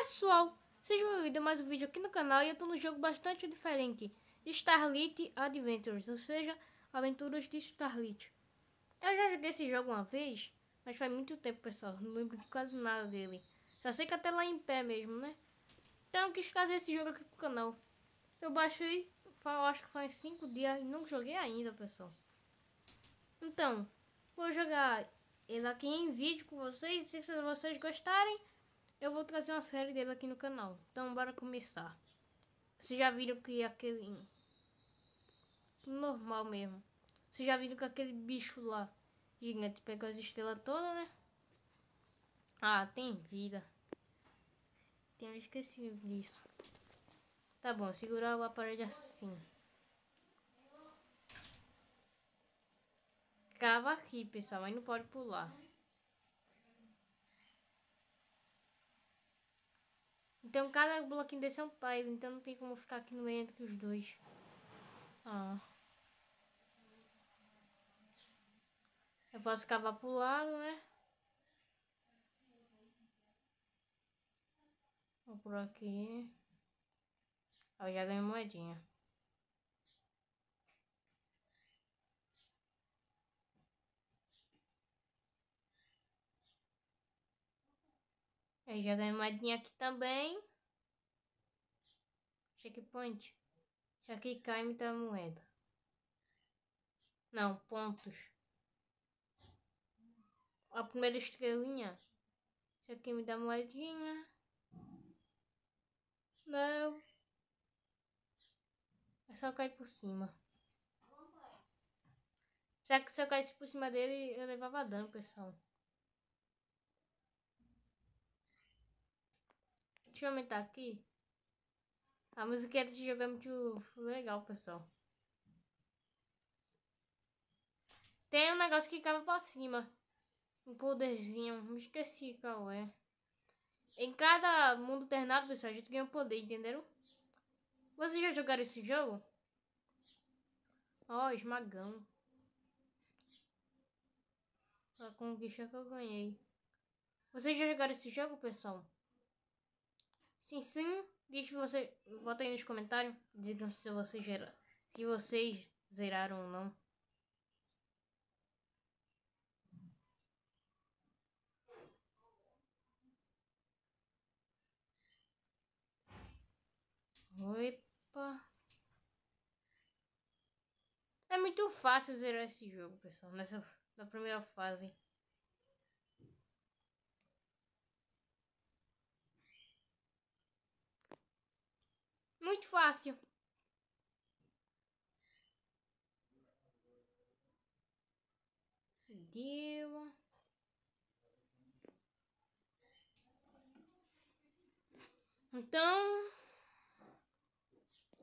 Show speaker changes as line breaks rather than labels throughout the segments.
pessoal, sejam bem-vindos a mais um vídeo aqui no canal e eu tô no jogo bastante diferente Starlit Adventures, ou seja, Aventuras de Starlit. Eu já joguei esse jogo uma vez, mas faz muito tempo pessoal, não lembro de quase nada dele. Só sei que até lá em pé mesmo, né? Então eu quis trazer esse jogo aqui pro canal. Eu baixei, acho que faz 5 dias e não joguei ainda pessoal. Então, vou jogar ele aqui em vídeo com vocês, se vocês gostarem eu vou trazer uma série dele aqui no canal. Então bora começar. Vocês já viram que aquele... Normal mesmo. Vocês já viram que aquele bicho lá gigante pegou as estrelas todas, né? Ah, tem vida. Tenho esquecido disso. Tá bom, segurar o aparelho assim. Cava aqui, pessoal, mas não pode pular. Então cada bloquinho desse é um tile, então não tem como ficar aqui no meio entre os dois. Ah. Eu posso cavar pro lado, né? Vou por aqui. Ó, já ganhei moedinha. Aí já ganhei moedinha aqui também. Checkpoint. Isso aqui cai dá moeda. Não, pontos. A primeira estrelinha. Isso aqui me dá moedinha. Não. É só cair por cima. Já que se eu caísse por cima dele, eu levava dano, pessoal. Deixa eu aumentar aqui. A música desse jogo é muito legal, pessoal. Tem um negócio que acaba pra cima. Um poderzinho. Me esqueci qual é. Em cada mundo ternado, pessoal, a gente ganha um poder, entenderam? Vocês já jogaram esse jogo? Ó, oh, esmagão. A conquista que eu ganhei. Vocês já jogaram esse jogo, pessoal? Sim, sim. Deixe você. Bota aí nos comentários. Digam se vocês, gera, se vocês zeraram ou não. Opa. É muito fácil zerar esse jogo, pessoal. Nessa na primeira fase. Muito fácil. Deu. Então.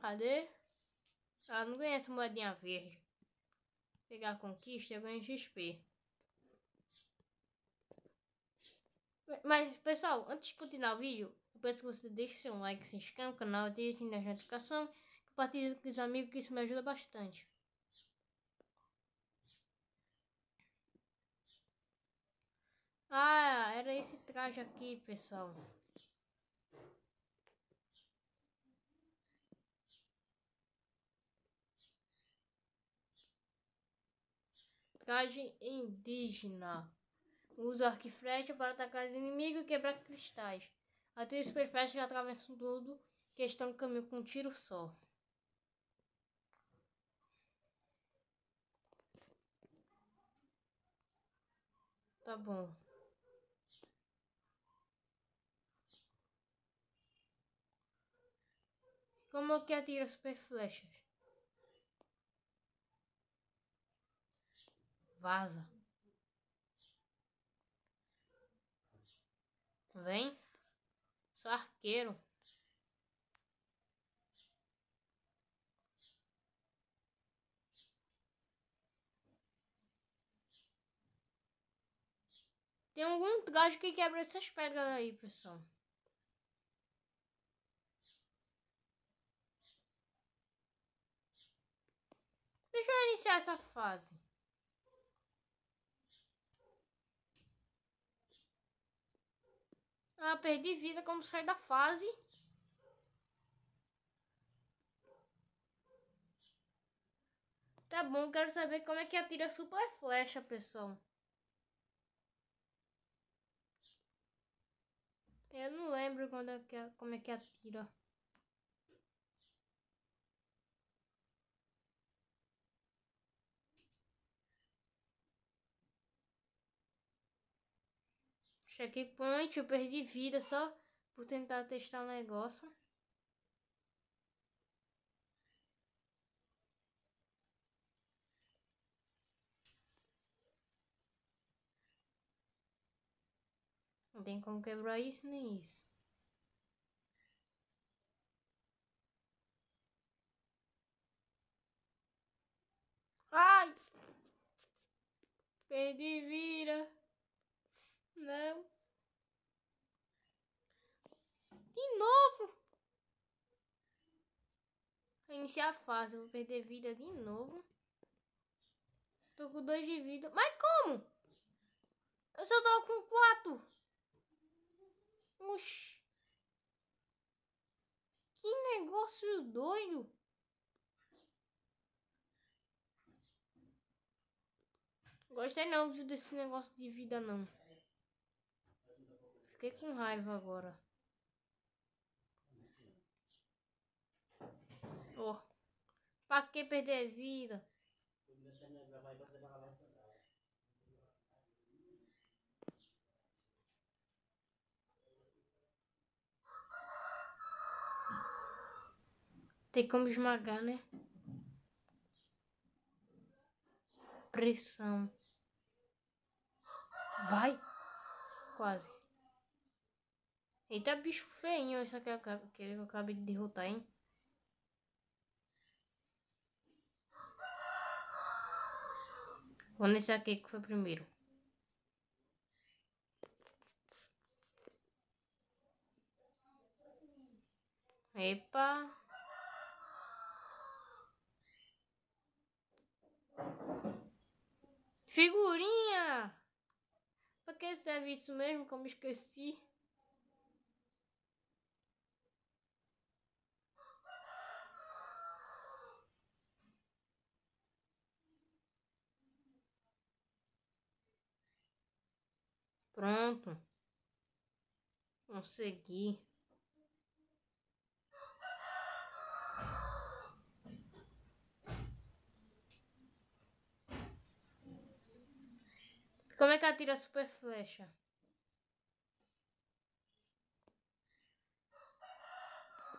Cadê? Ah, não ganhei essa moedinha verde. Pegar a conquista, ganho XP. Mas, pessoal, antes de continuar o vídeo, peço que você deixe seu like, se inscreva no canal, ative o de notificação, compartilhe com os amigos que isso me ajuda bastante. Ah, era esse traje aqui, pessoal. Traje indígena. Usa arco e flecha para atacar os inimigos e quebrar cristais. Atriz perfeita que atravessam tudo, que estão no caminho com um tiro só. Tá bom. Como é que atira super flechas? Vaza. Vem. Sou arqueiro. Tem algum gajo que quebra essas pedras aí, pessoal. Deixa eu iniciar essa fase. Ah, perdi vida quando sair da fase. Tá bom, quero saber como é que atira super flecha, pessoal. Eu não lembro quando é que, como é que atira. Checkpoint, eu perdi vida só por tentar testar o negócio. Não tem como quebrar isso nem isso. Ai! Perdi vida. Não. De novo. Iniciar a fase. Vou perder vida de novo. Tô com dois de vida. Mas como? Eu só tava com quatro. Oxi. Que negócio doido. Gostei não desse negócio de vida não. Fiquei com raiva agora. Oh. Pra que perder vida? Tem como esmagar, né? Pressão. Vai. Quase. Eita, bicho feinho esse aqui que eu acabei de derrotar, hein? Vou nesse aqui que foi primeiro. Epa. Figurinha! Pra que serve isso mesmo me esqueci? Pronto. Consegui. Como é que atira super flecha?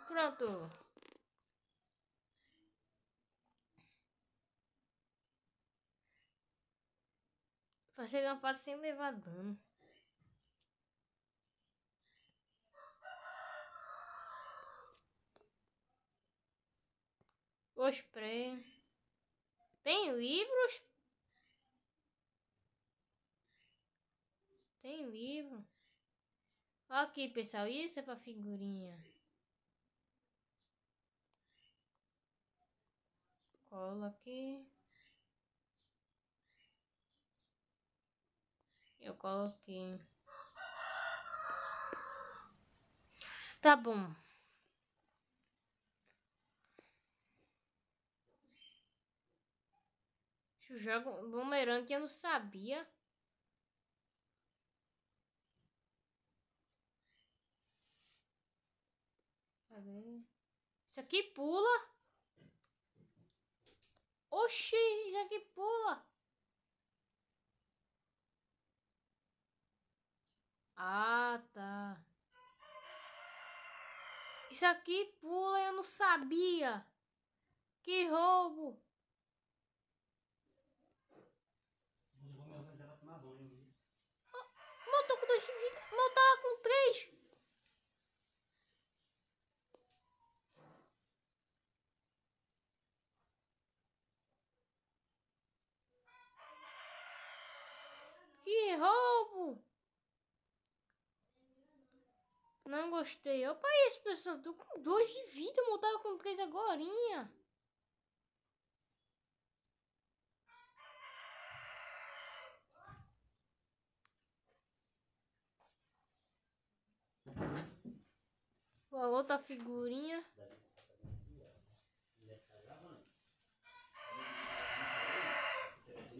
Pronto. Fazer uma fase sem levar dano. O spray. Tem livros? Tem livro. Aqui, pessoal. Isso é pra figurinha. Cola aqui. Eu coloquei. Tá bom. Eu jogo bumerangue que eu não sabia. Isso aqui pula. Oxi, isso aqui pula. Ah, tá. Isso aqui pula, eu não sabia. Que roubo. Mal tô com dois de vida. Mal tava com três. Que roubo! Não gostei. Opa, isso, pessoal. Tô com dois de vida. Eu tava com três agorinha. A outra figurinha.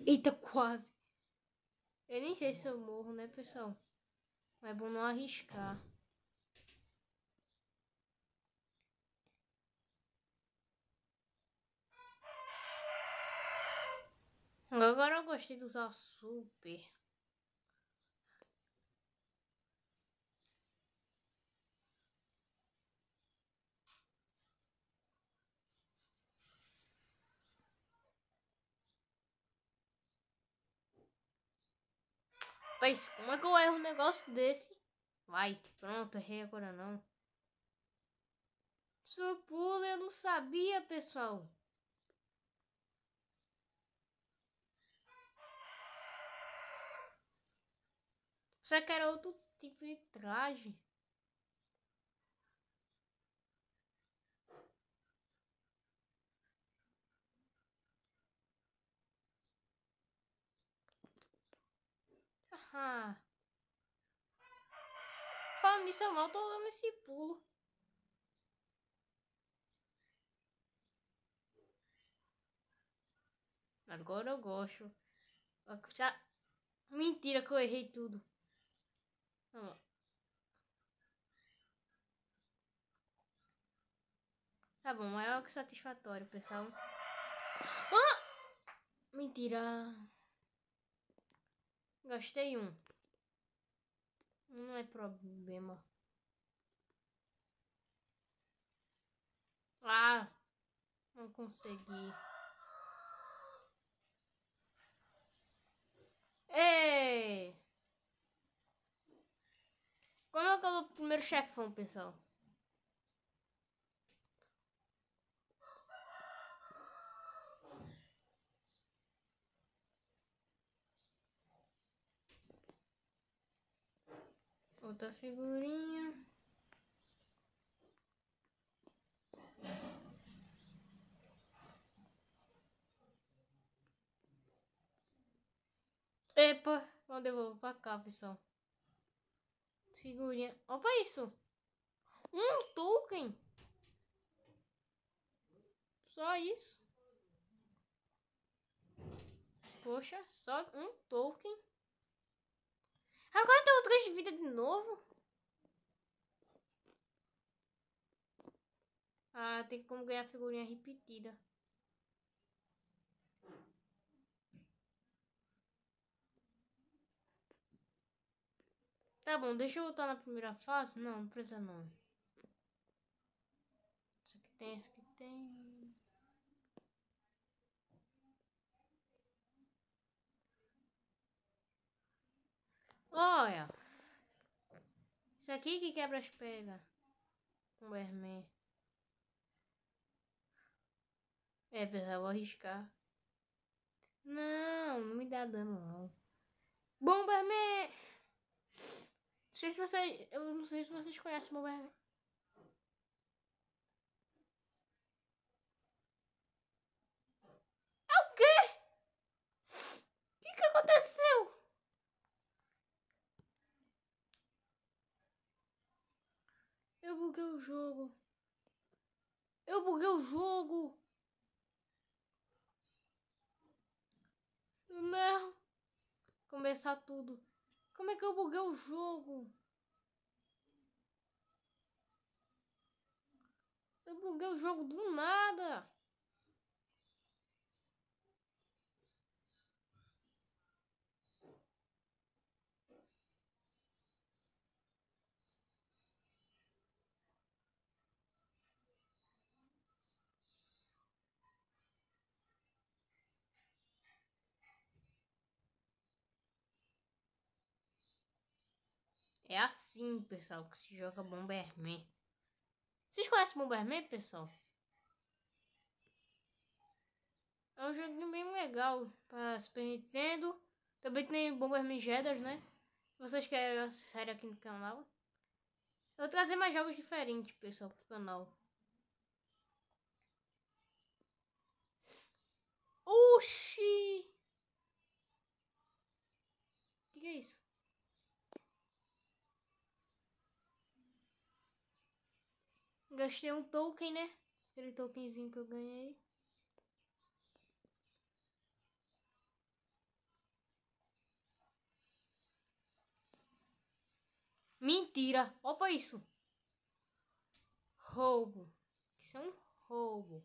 Eita, quase. Eu nem sei se eu morro, né, pessoal? Mas é bom não arriscar. Agora eu gostei de usar super. Rapaz, como é que eu erro um negócio desse? Vai, pronto, errei agora não. Pulo eu não sabia, pessoal. Você quer outro tipo de traje? Ah. Falando nisso, eu mal tô dando esse pulo. Agora eu gosto. Mentira que eu errei tudo. Vamos Tá bom, maior que satisfatório, pessoal. Ah! Mentira. Gastei um. Não é problema. Ah, não consegui. Ei! Como é que é o primeiro chefão, pessoal? Outra figurinha. Epa, eu vou pra cá, pessoal? Figurinha. Opa, isso! Um token! Só isso. Poxa, só um token. Agora tenho 3 de vida de novo. Ah, tem como ganhar figurinha repetida. Tá bom, deixa eu voltar na primeira fase. Não, não precisa não. Isso aqui tem, isso aqui tem. Olha. Isso aqui que quebra as pedras. Um Hermé. É, pessoal, vou arriscar. Não, não me dá dano não. Bomberman! Não sei se vocês. Eu não sei se vocês conhecem Bomberman. É o quê? O que, que aconteceu? Eu buguei o jogo. Eu buguei o jogo. Não. Começar tudo. Como é que eu buguei o jogo? Eu buguei o jogo do nada. É assim, pessoal, que se joga Bomberman. Vocês conhecem Bomberman, pessoal? É um joguinho bem legal para Super Nintendo. Também tem Bomberman Jedas, né? Se vocês querem a série aqui no canal. Eu vou trazer mais jogos diferentes, pessoal, pro canal. Oxi! O que é isso? Gastei um token, né? Aquele tokenzinho que eu ganhei. Mentira! Opa isso! Roubo. Isso é um roubo.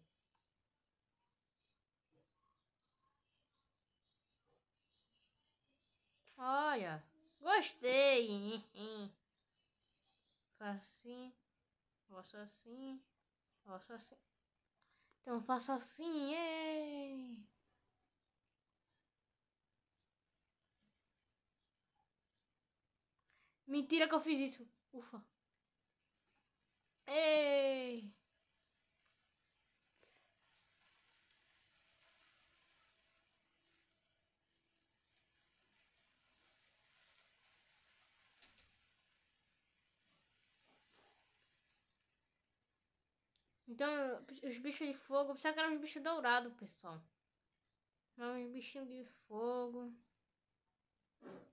Olha, gostei. Faço faço assim, faço assim. Então faço assim, é. Mentira que eu fiz isso. Ufa. Ei. Então, os bichos de fogo, pensava que eram uns bichos dourados, pessoal. Eram uns bichinhos de fogo.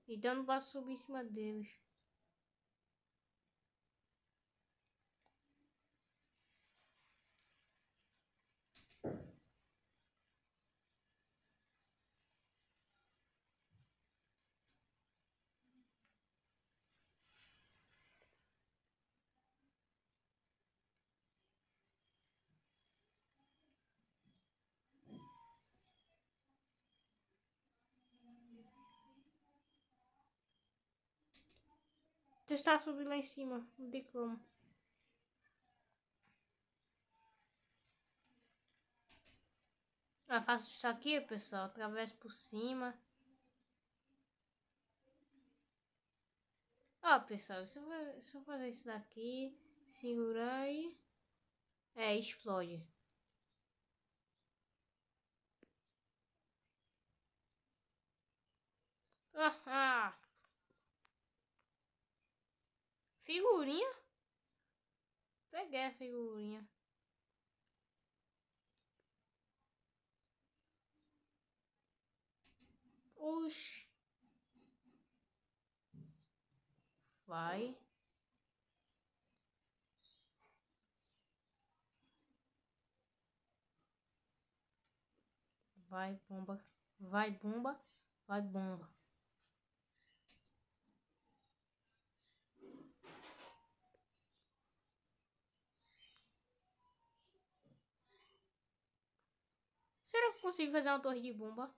Então não posso subir em cima deles. Testar subir lá em cima, não tem como. Eu faço isso aqui, pessoal, atravesso por cima. Ó, pessoal, se eu, se eu fazer isso daqui, segurar aí, é, explode. Ah, ah. Figurinha? Peguei a figurinha. Oxi. Vai. Vai, bomba. Vai, bomba. Vai, bomba. Será que eu consigo fazer uma torre de bomba?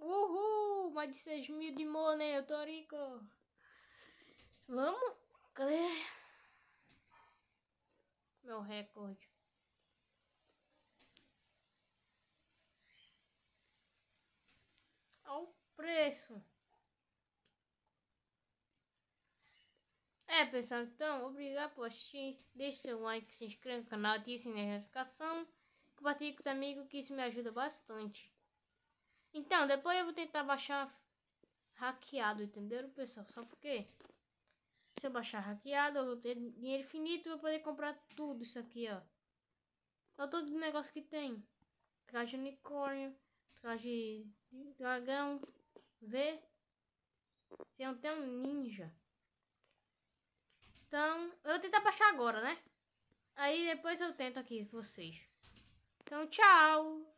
Uhul! Mais de 6 mil de money, eu tô rico. Vamos? Cadê? Meu recorde. Olha o preço. É, pessoal, então, obrigado por assistir. Deixe seu like, se inscreva no canal, ative a notificação. Compartilhe com os amigos que isso me ajuda bastante. Então, depois eu vou tentar baixar hackeado, entenderam, pessoal? Só porque se eu baixar hackeado, eu vou ter dinheiro infinito e vou poder comprar tudo isso aqui, ó. Olha todo o negócio que tem. Traje unicórnio, traje dragão, vê? Tem até um ninja. Então, eu vou tentar baixar agora, né? Aí depois eu tento aqui com vocês. Então, tchau!